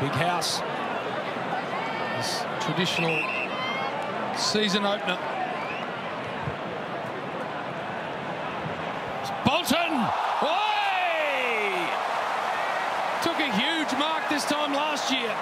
Big house. This traditional season opener. It's Bolton! Way! Took a huge mark this time last year.